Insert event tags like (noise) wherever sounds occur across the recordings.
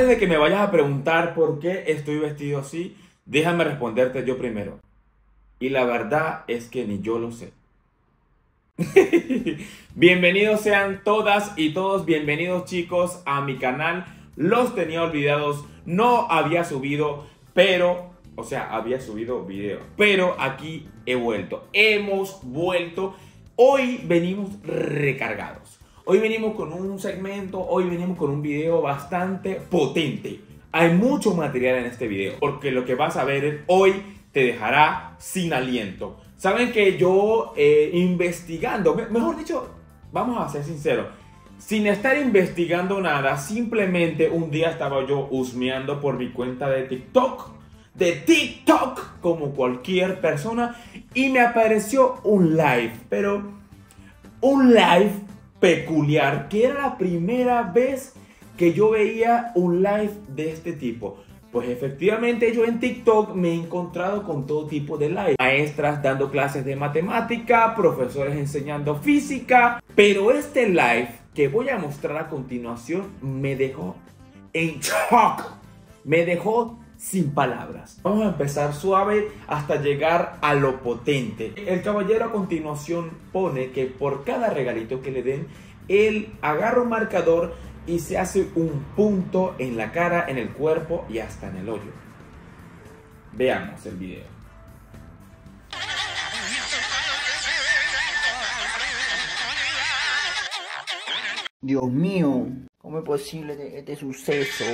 Antes de que me vayas a preguntar por qué estoy vestido así, déjame responderte yo primero. Y la verdad es que ni yo lo sé. (laughs) bienvenidos sean todas y todos, bienvenidos chicos a mi canal. Los tenía olvidados, no había subido, pero, o sea, había subido video. Pero aquí he vuelto, hemos vuelto. Hoy venimos recargados. Hoy venimos con un segmento, hoy venimos con un video bastante potente. Hay mucho material en este video, porque lo que vas a ver hoy te dejará sin aliento. Saben que yo eh, investigando, mejor dicho, vamos a ser sinceros, sin estar investigando nada, simplemente un día estaba yo husmeando por mi cuenta de TikTok, de TikTok, como cualquier persona, y me apareció un live, pero un live peculiar, que era la primera vez que yo veía un live de este tipo. Pues efectivamente yo en TikTok me he encontrado con todo tipo de live. Maestras dando clases de matemática, profesores enseñando física. Pero este live que voy a mostrar a continuación me dejó en shock. Me dejó sin palabras. Vamos a empezar suave hasta llegar a lo potente. El caballero a continuación pone que por cada regalito que le den, él agarra un marcador y se hace un punto en la cara, en el cuerpo y hasta en el hoyo. Veamos el video. Dios mío, ¿cómo es posible este suceso?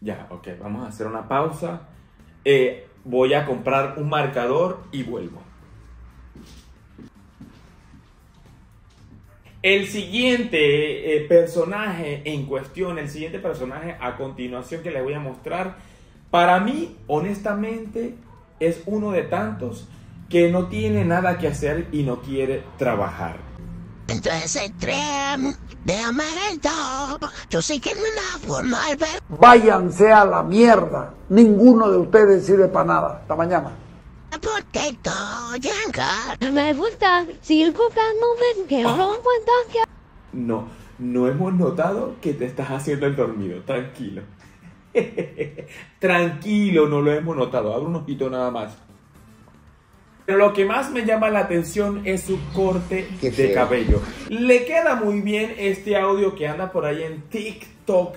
Ya, ok, vamos a hacer una pausa. Eh, voy a comprar un marcador y vuelvo. El siguiente eh, personaje en cuestión, el siguiente personaje a continuación que les voy a mostrar, para mí, honestamente, es uno de tantos que no tiene nada que hacer y no quiere trabajar. Entonces tren de amarillo, yo sé que no la forma al ver. Váyanse a la mierda. Ninguno de ustedes sirve para nada. Hasta mañana. Me gusta, si el no que no que... No, no hemos notado que te estás haciendo el dormido. Tranquilo. (laughs) Tranquilo, no lo hemos notado. Abre un ojito nada más. Pero lo que más me llama la atención es su corte de cabello. Le queda muy bien este audio que anda por ahí en TikTok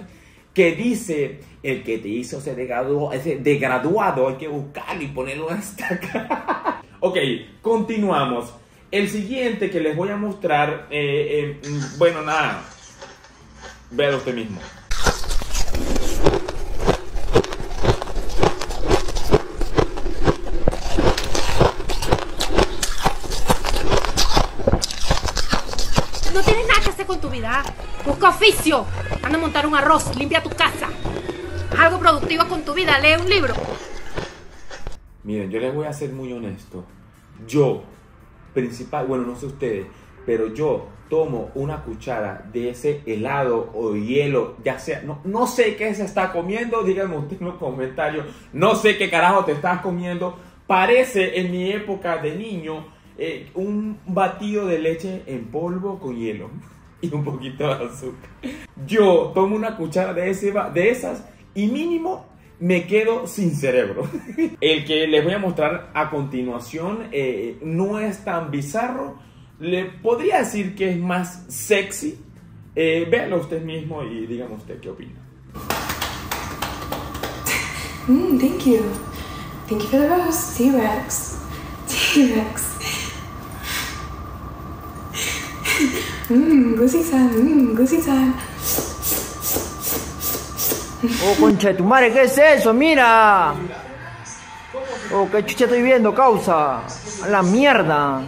que dice el que te hizo ser degraduado, ese degraduado hay que buscarlo y ponerlo hasta acá. (laughs) ok, continuamos. El siguiente que les voy a mostrar, eh, eh, mm, bueno, nada, véalo usted mismo. Busca oficio. Anda a montar un arroz, limpia tu casa. algo productivo con tu vida, lee un libro. Miren, yo les voy a ser muy honesto. Yo, principal, bueno, no sé ustedes, pero yo tomo una cuchara de ese helado o hielo, ya sea, no, no sé qué se está comiendo, díganme usted en los comentarios, no sé qué carajo te estás comiendo. Parece en mi época de niño eh, un batido de leche en polvo con hielo (laughs) y un poquito de azúcar. Yo tomo una cuchara de, ese, de esas y mínimo me quedo sin cerebro. (laughs) El que les voy a mostrar a continuación eh, no es tan bizarro. Le podría decir que es más sexy. Eh, usted mismo y dígame usted qué opina. Mm, thank you. Thank you for the rose. T-Rex. T-Rex. Mmm, Gusi-san, mmm, Oh, concha de tu madre, ¿qué es eso? Mira. Oh, qué chucha estoy viendo, causa. A la mierda.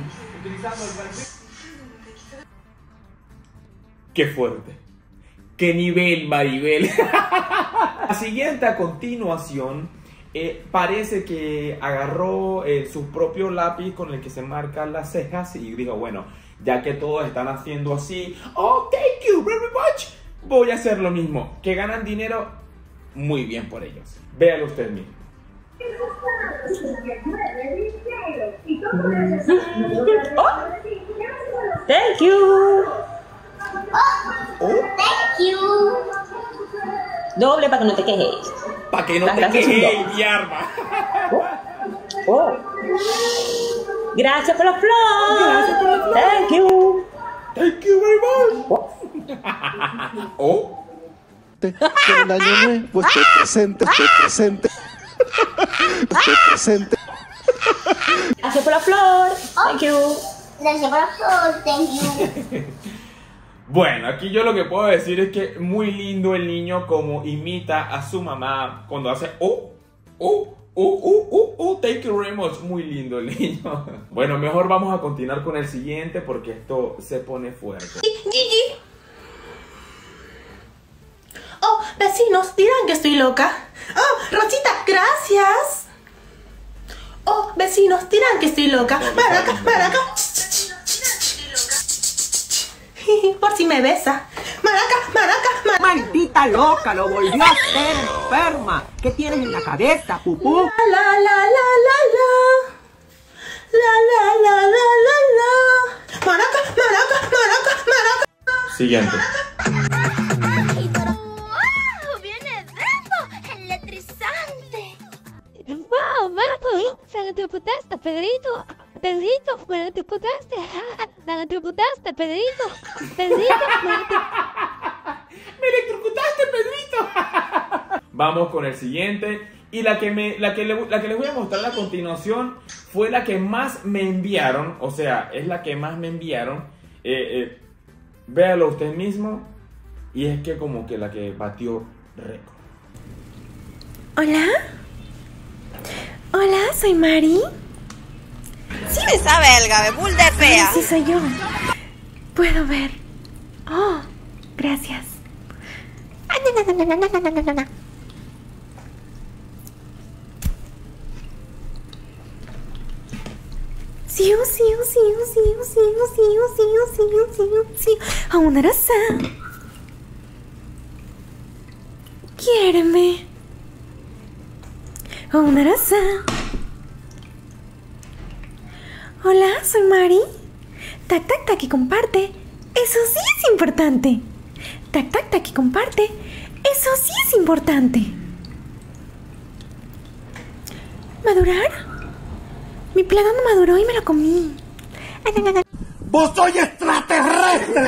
Qué fuerte. Qué nivel, Maribel. (laughs) La siguiente a continuación eh, parece que agarró eh, su propio lápiz con el que se marcan las cejas y dijo, bueno, ya que todos están haciendo así, oh, thank you very much, voy a hacer lo mismo. Que ganan dinero, muy bien por ellos. Véalo usted mismo. Oh, thank you. Oh, thank you. Doble para que no te quejes. Para que no Las te quejes, mi arma. Oh. Gracias por la flor. Gracias por la flor. Thank you. Thank you very much. Oh. Que el año nuevo esté presente, esté presente. Esté presente. Gracias por la flor. Thank you. Gracias por la flor, thank you. (laughs) Bueno, aquí yo lo que puedo decir es que muy lindo el niño como imita a su mamá cuando hace oh, oh, oh, oh, oh, oh, thank you very much. Muy lindo el (laughs) niño. Bueno, mejor vamos a continuar con el siguiente porque esto se pone fuerte. Gigi. Oh, vecinos, dirán que estoy loca. Oh, Rosita, gracias. Oh, vecinos, dirán que estoy loca. Maraca, maraca. (laughs) Por si me besa. Maraca. Maldita loca, lo volvió a hacer enferma. ¿Qué tienes en la cabeza, pupú? La, la, la, la, la, la. La, la, la, la, la, la. Maraca, maraca, maraca, maraca. Siguiente. ¡Wow! ¡Viene dentro! ¡Electrizante! ¡Wow, Marco! ¡Se electrocutaste, Pedrito! ¡Pedrito! ¡Me electrocutaste! (laughs) ¡Me electrocutaste, Pedrito! ¡Pedrito! ¡Me electrocutaste! ¡Me electrocutaste, Pedrito! Vamos con el siguiente. Y la que, me, la, que le- la que les voy a mostrar a continuación fue la que más me enviaron. O sea, es la que más me enviaron. Eh, eh, véalo usted mismo. Y es que como que la que batió récord. Hola. Hola, soy Mari. Sí me sabe el gabe, bull de fea. Sí, soy yo. Puedo ver. Oh, gracias. Ah, na, na, na, na, na, na, na, na, na. Siu, siu, siu, siu, siu, siu, siu, siu, siu, siu. Aunarasa. Quiéreme. Aunarasa. Hola, soy Mari. Tac, tac, tac y comparte. Eso sí es importante. Tac, tac, tac y comparte. Eso sí es importante. ¿Madurar? Mi plátano maduró y me lo comí. ¡Vos soy extraterrestre!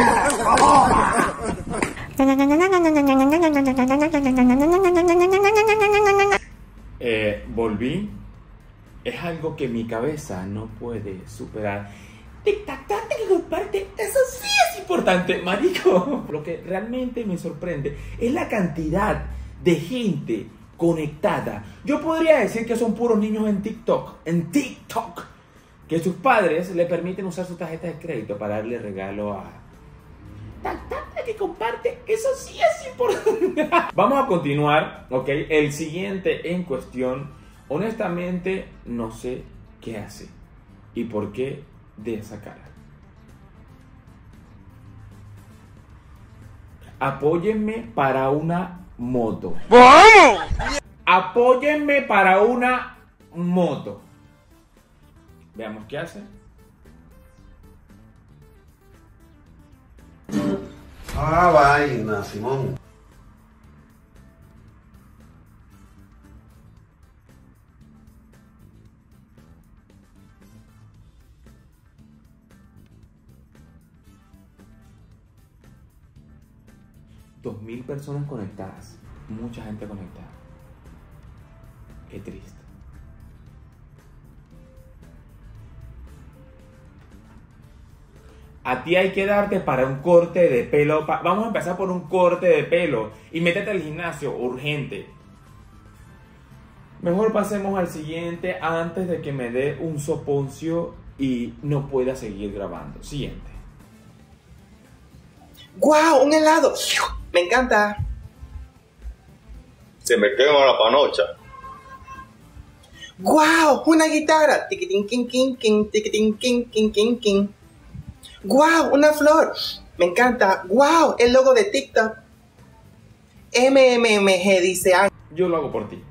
Eh, volví. Es algo que mi cabeza no puede superar. Tic tac tac comparte. Eso sí es importante, marico. Lo que realmente me sorprende es la cantidad de gente conectada. Yo podría decir que son puros niños en TikTok. En TikTok. Que sus padres le permiten usar su tarjeta de crédito para darle regalo a, tac, que comparte. Eso sí es importante. (laughs) Vamos a continuar, ¿ok? El siguiente en cuestión, honestamente, no sé qué hace y por qué de esa cara. Apóyenme para una moto. ¡Vamos! Apóyenme para una moto. Veamos qué hace. Ah, vaina, Simón. Dos mil personas conectadas. Mucha gente conectada. Qué triste. A ti hay que darte para un corte de pelo. Vamos a empezar por un corte de pelo. Y métete al gimnasio, urgente. Mejor pasemos al siguiente antes de que me dé un soponcio y no pueda seguir grabando. Siguiente. ¡Guau! ¡Un helado! Me encanta. Se me quema la panocha. ¡Guau! ¡Una guitarra! Tiquitín, king, king, king, tiquitín, king, king, king, king. ¡Guau! ¡Una flor! Me encanta. ¡Guau! El logo de TikTok. MMMG dice. "Ah, Yo lo hago por ti.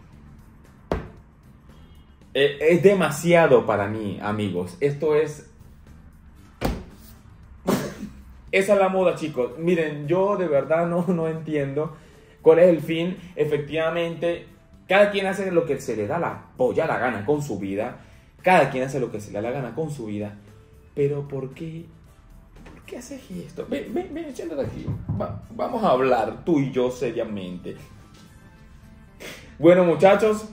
Eh, Es demasiado para mí, amigos. Esto es. Esa es la moda, chicos. Miren, yo de verdad no, (laughs) no entiendo. ¿Cuál es el fin? Efectivamente, cada quien hace lo que se le da la polla la gana con su vida. Cada quien hace lo que se le da la gana con su vida. Pero ¿por qué? ¿Por qué haces esto? Ven, ven, ven, siéntate aquí. Va- vamos a hablar tú y yo seriamente. Bueno, muchachos,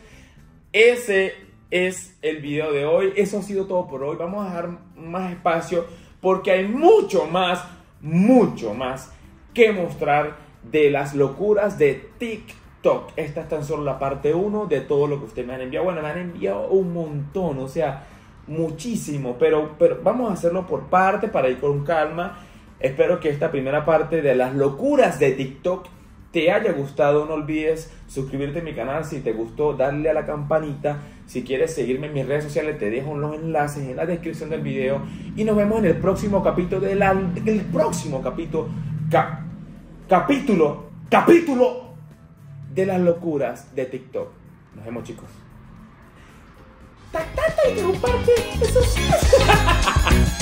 ese es el video de hoy. Eso ha sido todo por hoy. Vamos a dejar más espacio porque hay mucho más, mucho más que mostrar de las locuras de TikTok. Esta es tan solo la parte 1 de todo lo que ustedes me han enviado. Bueno, me han enviado un montón, o sea, muchísimo, pero, pero vamos a hacerlo por parte para ir con calma. Espero que esta primera parte de las locuras de TikTok te haya gustado. No olvides suscribirte a mi canal si te gustó, darle a la campanita. Si quieres seguirme en mis redes sociales, te dejo los enlaces en la descripción del video. Y nos vemos en el próximo capítulo de la, el próximo capítulo. ca- capítulo. Capítulo de las locuras de TikTok. Nos vemos, chicos. Y. (laughs)